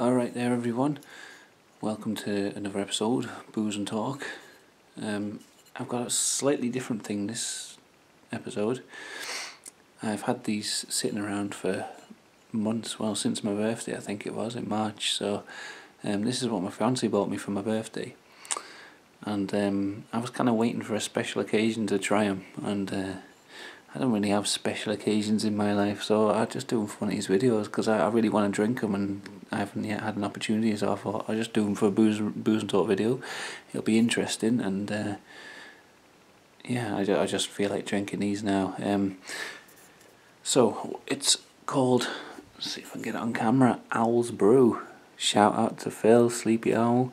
Alright there everyone, welcome to another episode, Booze and Talk. Um, I've got a slightly different thing this episode. I've had these sitting around for months, well since my birthday I think it was, in March, so um, this is what my fiance bought me for my birthday. And um, I was kind of waiting for a special occasion to try them, and uh, I don't really have special occasions in my life, so I just do them for one of these videos because I, I really want to drink them and I haven't yet had an opportunity, so I thought I'll just do them for a booze, booze and talk video. It'll be interesting and uh, yeah, I, I just feel like drinking these now. Um, so it's called, see if I can get it on camera, Owl's Brew. Shout out to Phil, Sleepy Owl.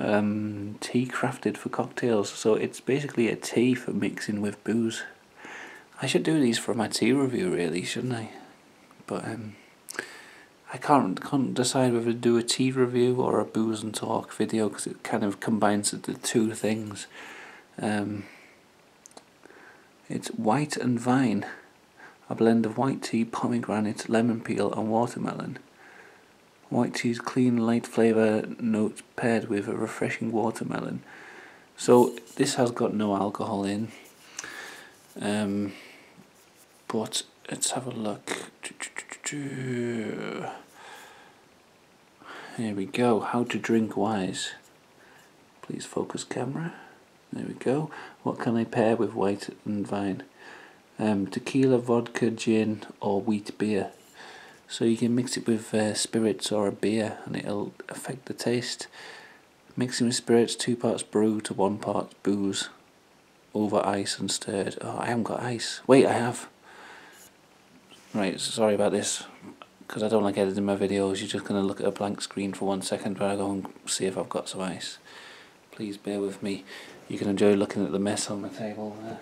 Um, tea crafted for cocktails, so it's basically a tea for mixing with booze. I should do these for my tea review really, shouldn't I? But um, I can't can't decide whether to do a tea review or a booze and talk video because it kind of combines the two things. Um, it's white and vine, a blend of white tea, pomegranate, lemon peel, and watermelon. White tea's clean, light flavour notes paired with a refreshing watermelon. So this has got no alcohol in. Um, but let's have a look. Here we go. How to drink wise. Please focus camera. There we go. What can I pair with white and vine? Um, tequila, vodka, gin, or wheat beer. So you can mix it with uh, spirits or a beer, and it'll affect the taste. Mixing with spirits, two parts brew to one part booze, over ice and stirred. Oh, I haven't got ice. Wait, I have. Right, sorry about this, because I don't like editing my videos, you're just going to look at a blank screen for one second while I go and see if I've got some ice. Please bear with me. You can enjoy looking at the mess on my table there.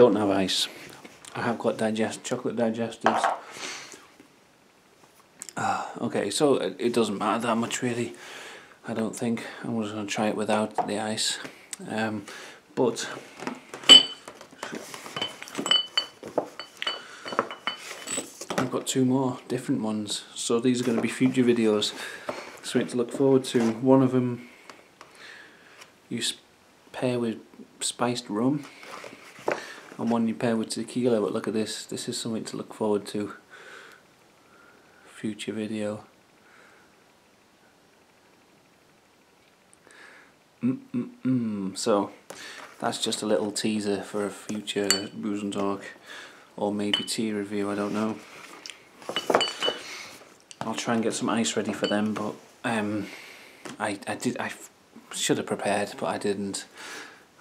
Don't have ice. I have got digest chocolate digestives. Ah, okay, so it, it doesn't matter that much really. I don't think. I'm just going to try it without the ice. Um, but I've got two more different ones. So these are going to be future videos. Something to look forward to. One of them you pair with spiced rum and one you pair with tequila but look at this. This is something to look forward to. Future video. Mm -mm -mm. so that's just a little teaser for a future booze and talk. Or maybe tea review I don't know. I'll try and get some ice ready for them but um, I, I did I should have prepared but I didn't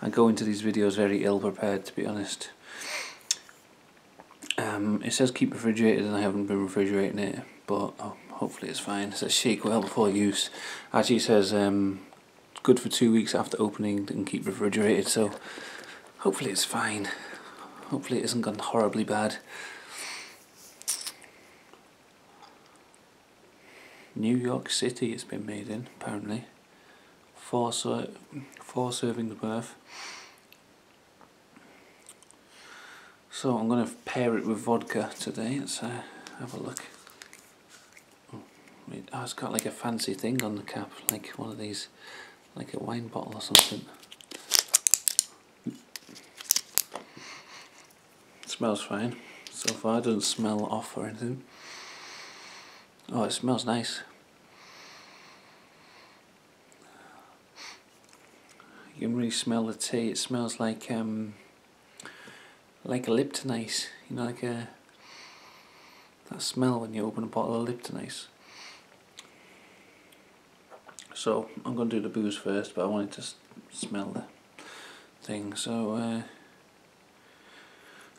I go into these videos very ill prepared to be honest. Um, it says keep refrigerated and I haven't been refrigerating it but oh, hopefully it's fine. It says shake well before use. Actually it says um, good for two weeks after opening and keep refrigerated so hopefully it's fine. Hopefully it hasn't gone horribly bad. New York City it's been made in apparently four, so four servings worth. So I'm going to pair it with vodka today. Let's uh, have a look. Oh, oh, it's got like a fancy thing on the cap, like one of these, like a wine bottle or something. Smells fine so far. It doesn't smell off or anything. Oh, it smells nice. You can really smell the tea. It smells like um, like a Lipton ice. You know, like a that smell when you open a bottle of Lipton ice. So I'm going to do the booze first, but I wanted to smell the thing. So uh,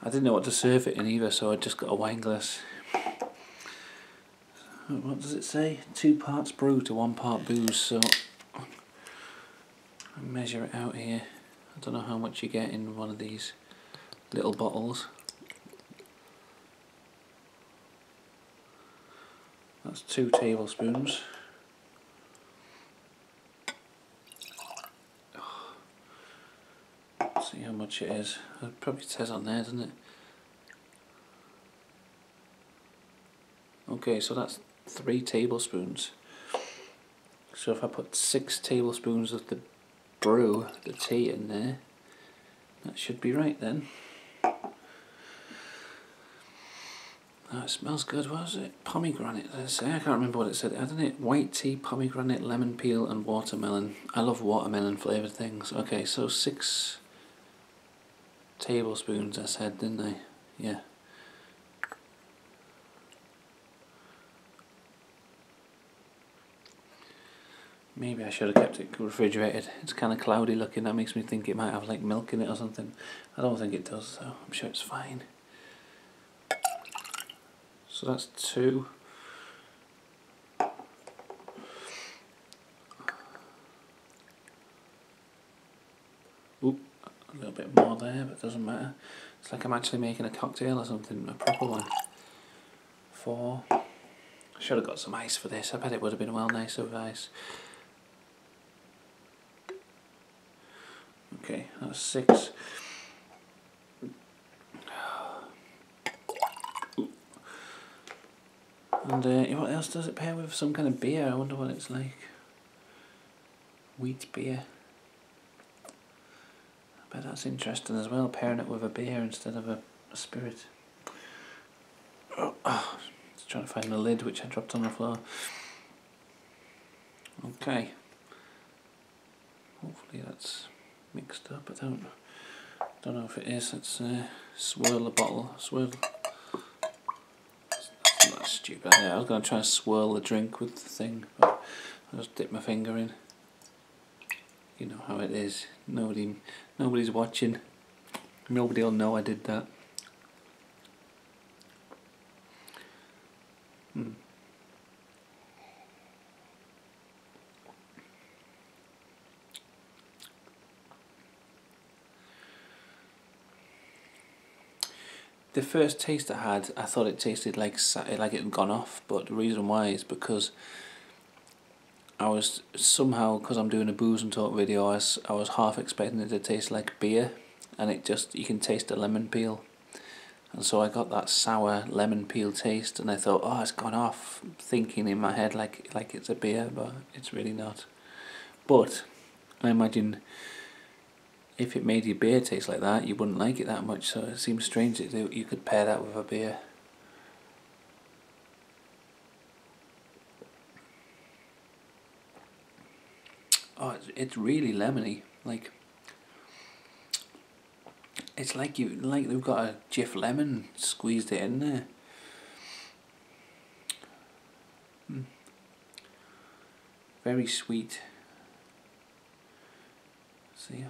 I didn't know what to serve it in either, so I just got a wine glass. What does it say? Two parts brew to one part booze. So measure it out here. I don't know how much you get in one of these little bottles. That's two tablespoons. See how much it is. It probably says on there, doesn't it? Okay, so that's three tablespoons. So if I put six tablespoons of the brew, the tea in there, that should be right then. Oh, it smells good. What was it? Pomegranate. I say? I can't remember what it said. I don't know. White tea, pomegranate, lemon peel, and watermelon. I love watermelon flavoured things. Okay, so six tablespoons. I said, didn't I? Yeah. Maybe I should have kept it refrigerated. It's kind of cloudy looking. That makes me think it might have like milk in it or something. I don't think it does, so I'm sure it's fine. So that's two. Oop, a little bit more there, but it doesn't matter. It's like I'm actually making a cocktail or something, a proper one. Four. I should have got some ice for this. I bet it would have been well nicer with ice. Okay, that's six. And uh, what else does it pair with? Some kind of beer. I wonder what it's like. Wheat beer. I bet that's interesting as well, pairing it with a beer instead of a, a spirit. Oh, oh, just trying to find the lid which I dropped on the floor. Okay. Hopefully that's mixed up. I don't don't know if it is. Let's uh, swirl the bottle. Swirl stupid. Yeah, I was going to try and swirl the drink with the thing, but I just dip my finger in. You know how it is. Nobody, nobody's watching. Nobody will know I did that. Hmm. The first taste I had, I thought it tasted like like it had gone off, but the reason why is because I was somehow because I'm doing a booze and talk video, I was, I was half expecting it to taste like beer, and it just you can taste the lemon peel, and so I got that sour lemon peel taste, and I thought, oh, it's gone off, thinking in my head like like it's a beer, but it's really not. But I imagine if it made your beer taste like that, you wouldn't like it that much. So it seems strange that you could pair that with a beer. Oh, it's, it's really lemony. Like it's like you like they've got a Jif lemon squeezed it in there. Mm. Very sweet. See.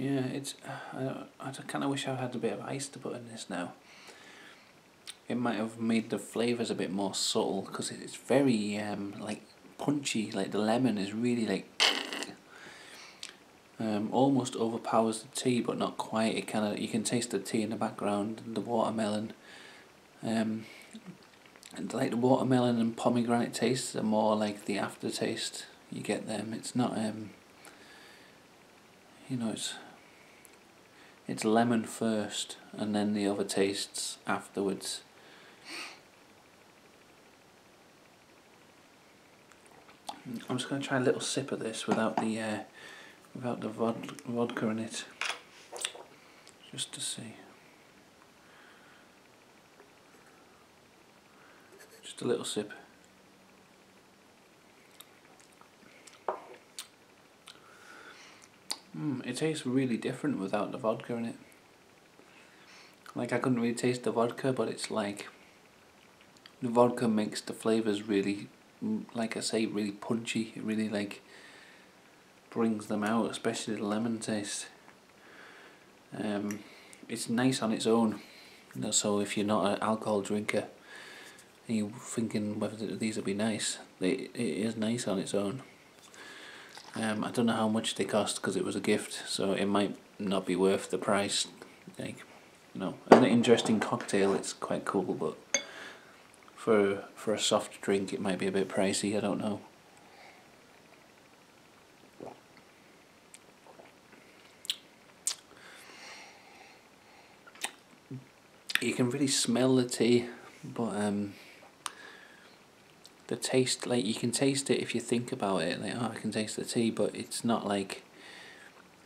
Yeah, it's. I, I kind of wish I had a bit of ice to put in this now. It might have made the flavours a bit more subtle because it's very um like punchy. Like the lemon is really like. Um, almost overpowers the tea, but not quite. It kind of you can taste the tea in the background the watermelon. Um, and like the watermelon and pomegranate tastes are more like the aftertaste. You get them. It's not um. You know, it's it's lemon first and then the other tastes afterwards. I'm just going to try a little sip of this without the uh, without the vod vodka in it, just to see. Just a little sip. Mm, it tastes really different without the vodka in it. Like I couldn't really taste the vodka, but it's like the vodka makes the flavors really, mm, like I say, really punchy. It Really like brings them out, especially the lemon taste. Um, it's nice on its own. You know, so if you're not an alcohol drinker, and you're thinking whether these will be nice, it is nice on its own. Um, I don't know how much they cost because it was a gift, so it might not be worth the price. Like, you know, an interesting cocktail. It's quite cool, but for for a soft drink, it might be a bit pricey. I don't know. You can really smell the tea, but um, the taste like you can taste it if you think about it like oh I can taste the tea but it's not like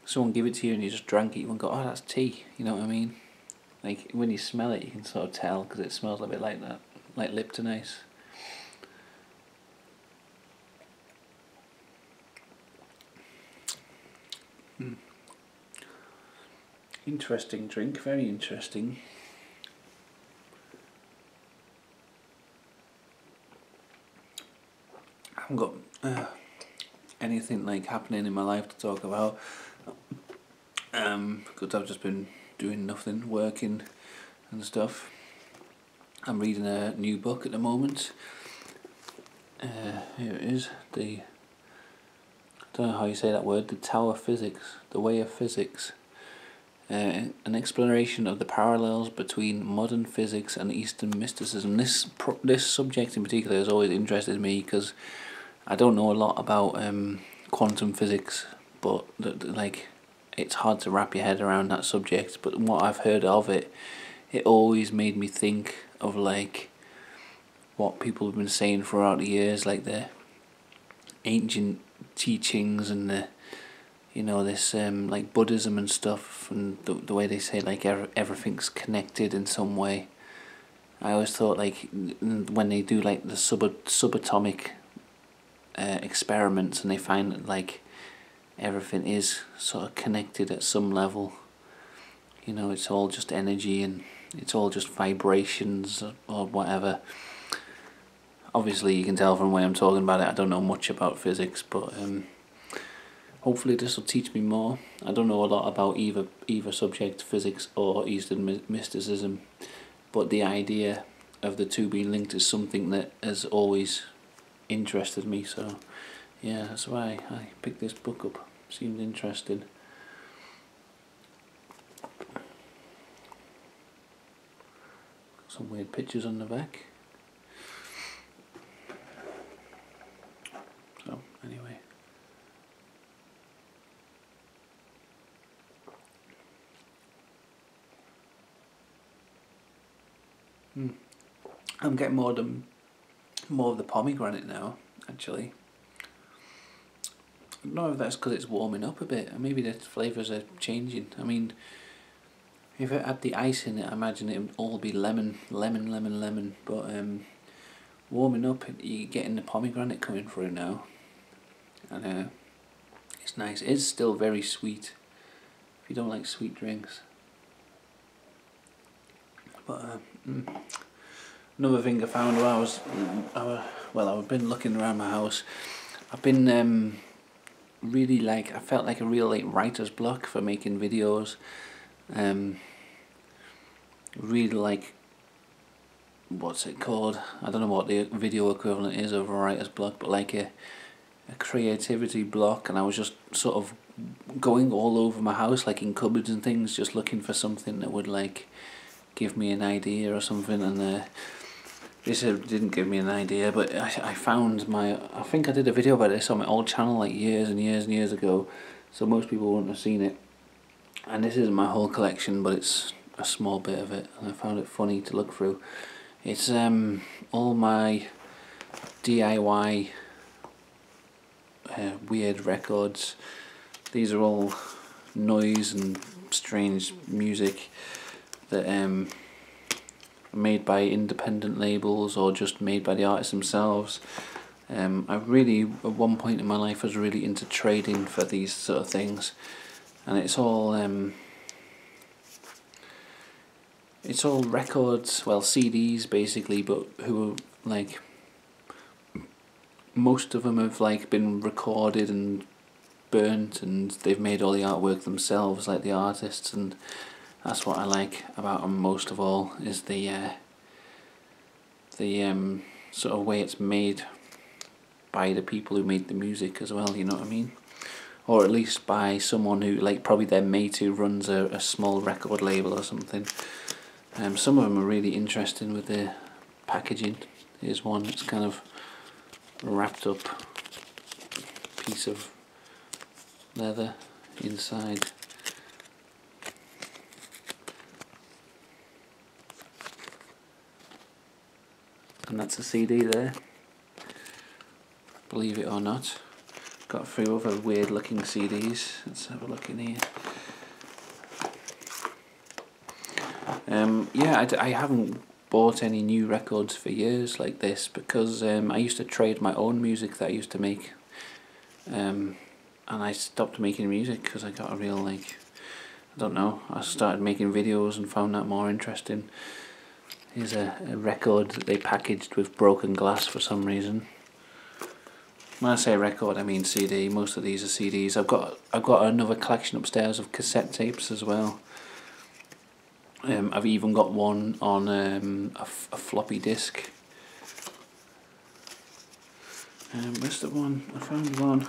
someone give it to you and you just drank it you won't go oh that's tea you know what I mean? Like when you smell it you can sort of tell because it smells a bit like that like Lipton ice hmm. interesting drink very interesting haven't got uh, anything like happening in my life to talk about um, because I've just been doing nothing, working and stuff. I'm reading a new book at the moment. Uh, here it is, the, I don't know how you say that word, the Tao of Physics, the Way of Physics. Uh, an exploration of the parallels between modern physics and Eastern mysticism. This this subject in particular has always interested me because I don't know a lot about um, quantum physics, but like it's hard to wrap your head around that subject. But what I've heard of it, it always made me think of like what people have been saying throughout the years, like the ancient teachings and the you know this um like Buddhism and stuff, and the the way they say like everything's connected in some way. I always thought like when they do like the sub subatomic uh, experiments and they find that like everything is sort of connected at some level. You know it's all just energy and it's all just vibrations or whatever. Obviously you can tell from the way I'm talking about it I don't know much about physics but um, hopefully this will teach me more. I don't know a lot about either either subject physics or Eastern mysticism but the idea of the two being linked is something that has always interested me so yeah that's why I picked this book up. Seemed interesting. Some weird pictures on the back. So anyway. Hmm. I'm getting more than more of the pomegranate now, actually. I don't know if that's because it's warming up a bit, and maybe the flavours are changing. I mean, if it had the ice in it, I imagine it would all be lemon, lemon, lemon, lemon. But um, warming up, you're getting the pomegranate coming through now. And uh, it's nice. It is still very sweet, if you don't like sweet drinks. But, uh, mm another thing I found while I was, I, well, I've been looking around my house. I've been um, really like I felt like a real like writer's block for making videos. Um, really like what's it called? I don't know what the video equivalent is of a writer's block, but like a a creativity block, and I was just sort of going all over my house, like in cupboards and things, just looking for something that would like give me an idea or something, and. Uh, this didn't give me an idea, but I, I found my, I think I did a video about this on my old channel like years and years and years ago, so most people wouldn't have seen it. And this isn't my whole collection, but it's a small bit of it, and I found it funny to look through. It's um all my DIY uh, weird records. These are all noise and strange music that um made by independent labels or just made by the artists themselves. Um, I really, at one point in my life, was really into trading for these sort of things, and it's all um, it's all records, well CDs basically, but who are like most of them have like been recorded and burnt and they've made all the artwork themselves, like the artists, and that's what I like about them most of all is the uh, the um, sort of way it's made by the people who made the music as well. You know what I mean? Or at least by someone who, like, probably their mate who runs a, a small record label or something. Um, some of them are really interesting with the packaging. Here's one that's kind of wrapped up piece of leather inside. And that's a CD there. Believe it or not. Got a few other weird looking CDs. Let's have a look in here. Um, yeah, I, I haven't bought any new records for years like this because um, I used to trade my own music that I used to make um, and I stopped making music because I got a real like I don't know I started making videos and found that more interesting here's a, a record that they packaged with broken glass for some reason when I say record I mean CD most of these are CDs I've got I've got another collection upstairs of cassette tapes as well um, I've even got one on um, a, floppy disk um, where's the one? I found one.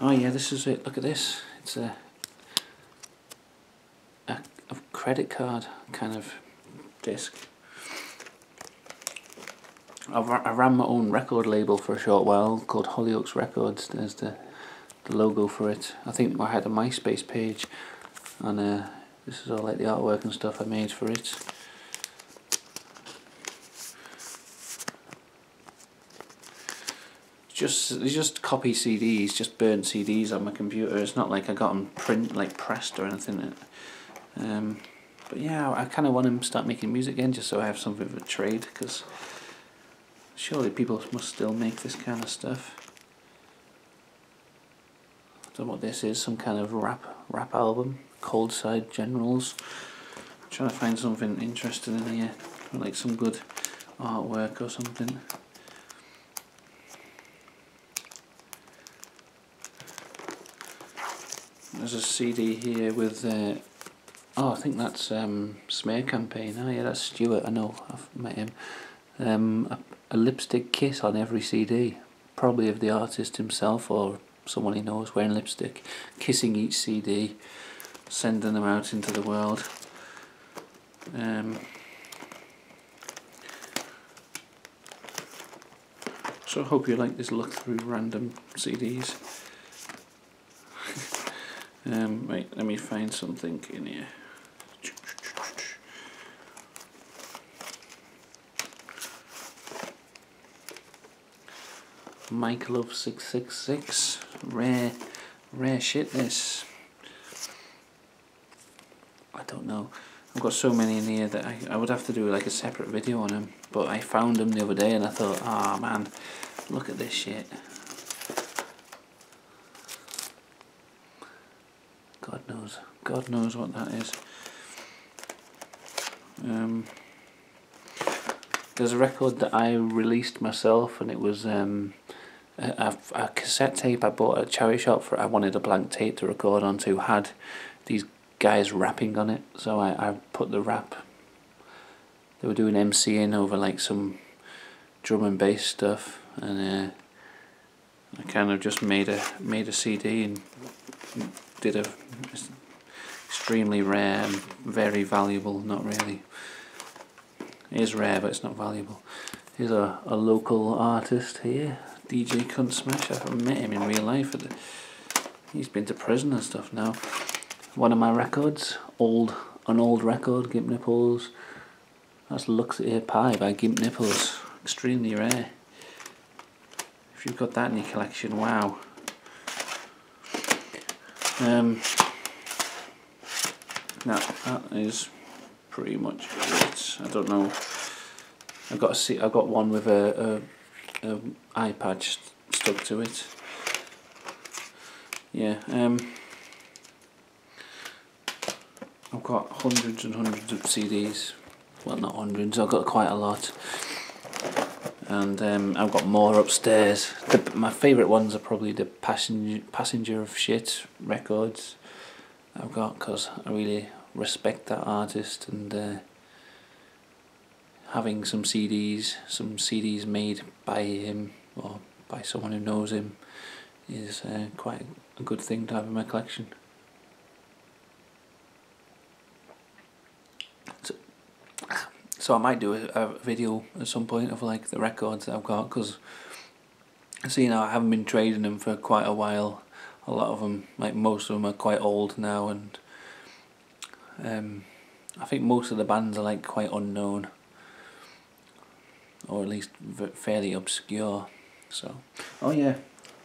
Oh yeah, this is it. Look at this. It's a, a, a credit card kind of disc. I, ran my own record label for a short while called Hollyoaks Records. There's the, the logo for it. I think I had a MySpace page and uh, this is all like the artwork and stuff I made for it. just they just copy CDs, just burnt CDs on my computer. It's not like I got them print like pressed or anything. Um, but yeah, I kind of want to start making music again, just so I have something of a trade. Because surely people must still make this kind of stuff. I don't know what this is. Some kind of rap rap album. Cold Side Generals. I'm trying to find something interesting in here, like some good artwork or something. There's a CD here with, uh, oh I think that's um, Smear Campaign, oh yeah that's Stuart, I know, I've met him. Um, a, lipstick kiss on every CD, probably of the artist himself or someone he knows wearing lipstick, kissing each CD, sending them out into the world. Um, so I hope you like this look through random CDs. Um, wait, let me find something in here. Mike Love 666. Rare, rare shit this. I don't know. I've got so many in here that I, I would have to do like a separate video on them. But I found them the other day and I thought, ah oh, man, look at this shit. God knows. God knows what that is. Um, there's a record that I released myself, and it was um, a, a, cassette tape I bought at a charity shop for. I wanted a blank tape to record onto. Had these guys rapping on it, so I, I put the rap. They were doing MCing over like some drum and bass stuff, and uh, I kind of just made a made a CD and did a extremely rare and very valuable, not really. It is rare but it's not valuable. Here's a, a local artist here, DJ Cunt Smash. I haven't met him in real life. He's been to prison and stuff now. One of my records, old an old record, Gimp Nipples. That's Looks Your Pie by Gimp Nipples. Extremely rare. If you've got that in your collection, wow. Um, no, that is pretty much it. I don't know. I've got a see. I've got one with a, a, a eye patch stuck to it. Yeah. Um. I've got hundreds and hundreds of CDs. Well, not hundreds. I've got quite a lot. and um, I've got more upstairs. The, my favourite ones are probably the passenger passenger of shit records I've got because I really respect that artist and uh, having some CDs, some CDs made by him or by someone who knows him is uh, quite a good thing to have in my collection. So, so I might do a, a video at some point of like the records that I've got because see you know I haven't been trading them for quite a while. A lot of them, like most of them, are quite old now, and um, I think most of the bands are like quite unknown, or at least fairly obscure. So, oh yeah,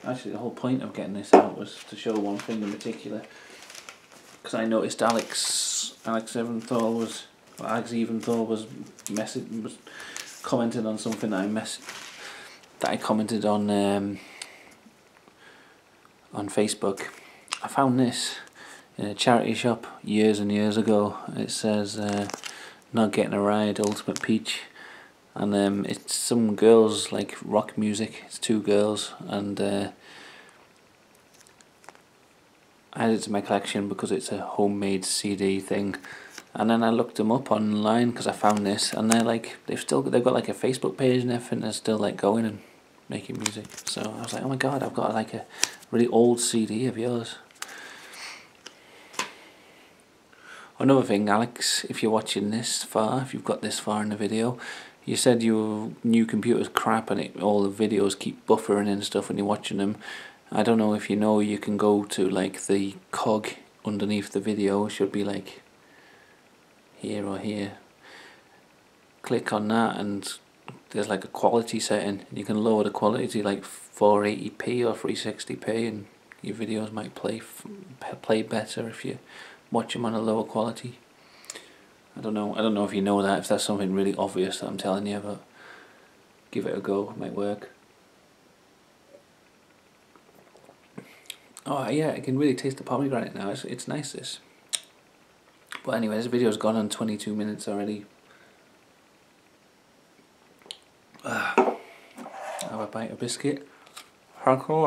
actually the whole point of getting this out was to show one thing in particular because I noticed Alex Alex Eventhal was Alex Eventhal was message was commenting on something that I mess that I commented on um, on Facebook. I found this in a charity shop years and years ago. It says uh, "Not Getting a Ride, Ultimate Peach." And um, it's some girls like rock music. It's two girls, and uh, I added it to my collection because it's a homemade CD thing. And then I looked them up online because I found this, and they're like they've still they've got like a Facebook page and everything. They're still like going and making music. So I was like, oh my god, I've got like a really old CD of yours. Another thing, Alex, if you're watching this far, if you've got this far in the video, you said your new computer's crap and it, all the videos keep buffering and stuff when you're watching them. I don't know if you know you can go to like the cog underneath the video, should be like here or here. Click on that and there's like a quality setting. You can lower the quality to like 480p or 360p and your videos might play play better if you watch them on a lower quality. I don't know. I don't know if you know that. If that's something really obvious that I'm telling you, but give it a go. It might work. Oh yeah, I can really taste the pomegranate now. It's it's nice this. But anyway, this video's gone on 22 minutes already. Ah, have a bite of biscuit. How cool